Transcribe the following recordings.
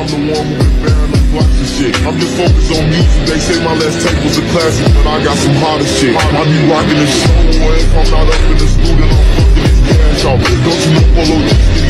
I'm the one been bearing the blocks and shit. I'm just focused on music. They say my last tape was a classic, but I got some hotter shit. I be rocking this show, or if I'm not up in the studio, I'm fucking his cash off. Don't you know Polo the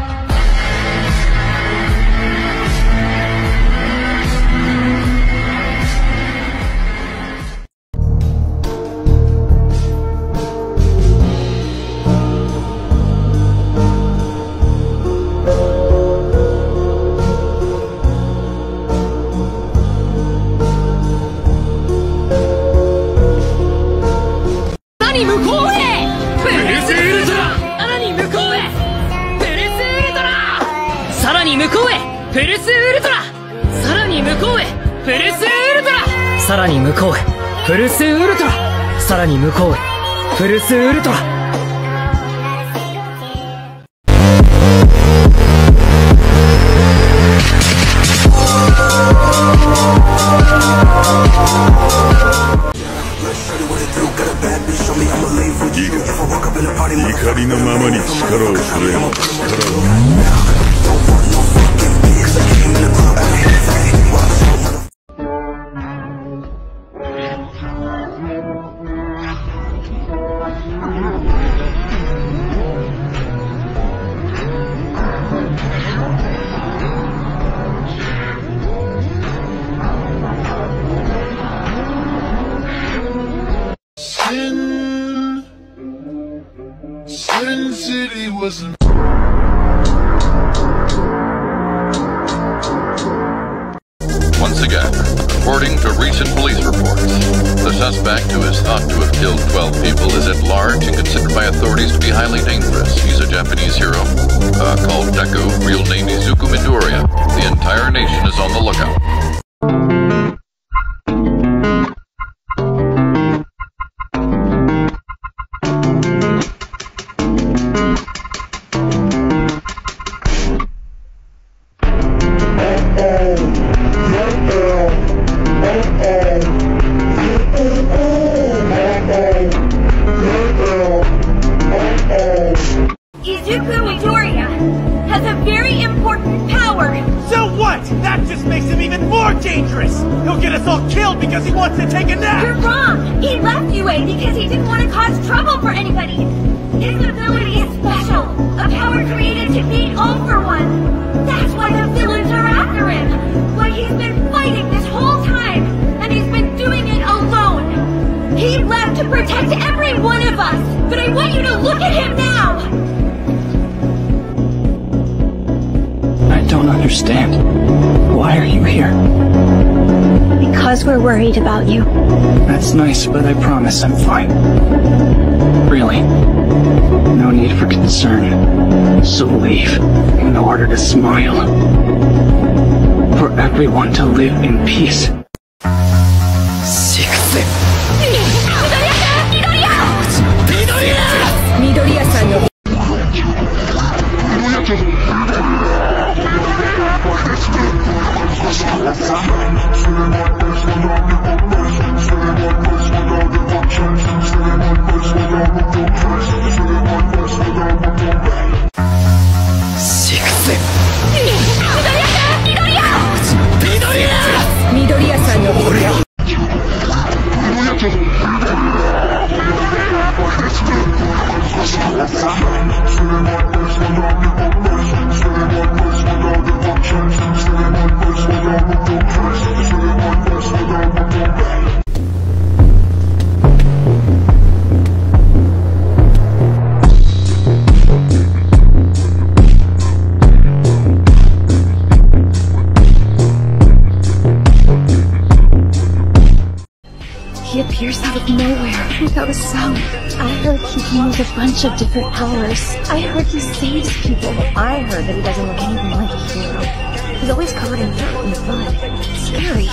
さらに向こうへ。プルスウルトラ。さらに向こうへ。プルスウルトラ。怒りのままに力を振れ力を considered by authorities to be highly dangerous. He's a Japanese hero uh, called Deku, real name Izuku Midoriya. The entire wants to take a You're wrong. He left UA because he didn't want to cause trouble for anybody. His ability is special, a power created to beat all for one. That's why the villains are after him. Why he's been fighting this whole time, and he's been doing it alone. He left to protect every one of us, but I want you to look at him now. I don't understand. Why are you here? Because we're worried about you. That's nice, but I promise I'm fine. Really. No need for concern. So leave in order to smile. For everyone to live in peace. Appears out of nowhere without a sound. I heard he can use a bunch of different powers. I heard he saves people. I heard that he doesn't look anything like a hero. He's always covered in dirt and blood. Scary.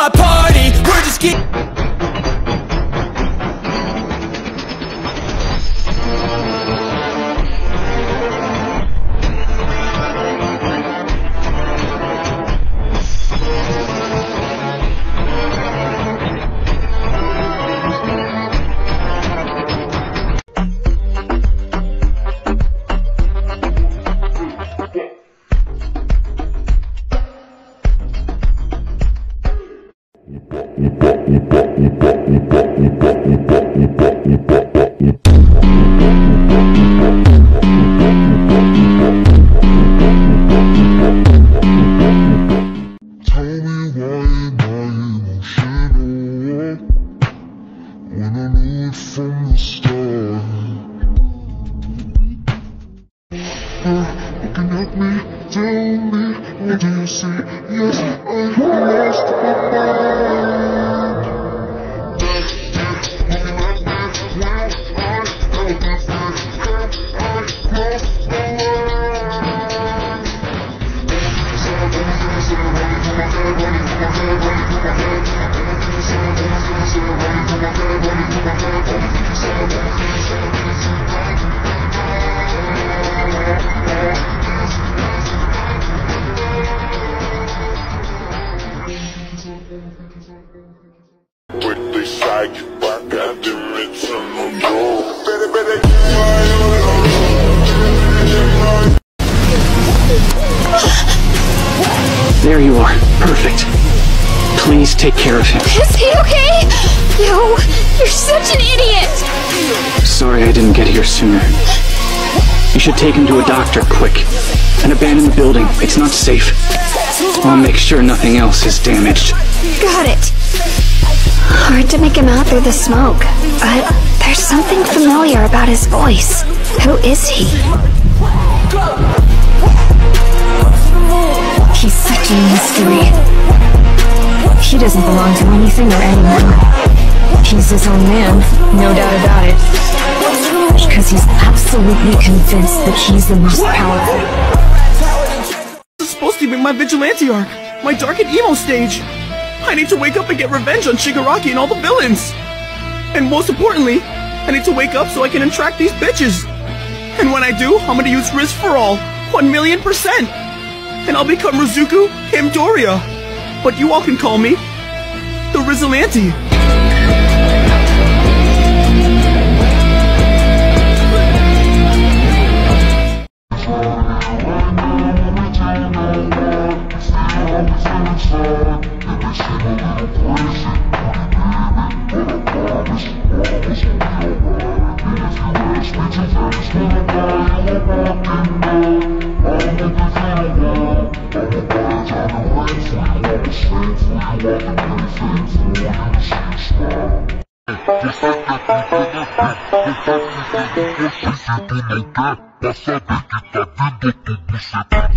My party. We're just getting. Me do you see? Yes, I lost my mind Looking at me, well, I have this Can I cross the line? With the side back at the return of your Better, better, There you are. Perfect. Please take care of him. Is he okay? No, you're such an idiot! Sorry I didn't get here sooner. You should take him to a doctor quick. And abandon the building. It's not safe. I'll make sure nothing else is damaged. Got it. Hard to make him out through the smoke, but there's something familiar about his voice. Who is he? He's such a mystery. He doesn't belong to anything or anyone. He's his own man, no doubt about it. Because he's absolutely convinced that he's the most powerful. This is supposed to be my vigilante arc, my dark and emo stage. I need to wake up and get revenge on Shigaraki and all the villains. And most importantly, I need to wake up so I can attract these bitches. And when I do, I'm gonna use Riz for all, one million percent. And I'll become Rizuku Himdoria. But you all can call me the Just like that, just like that, just like that, just like that, just like that. Masa dikit tadi di tubuh seperti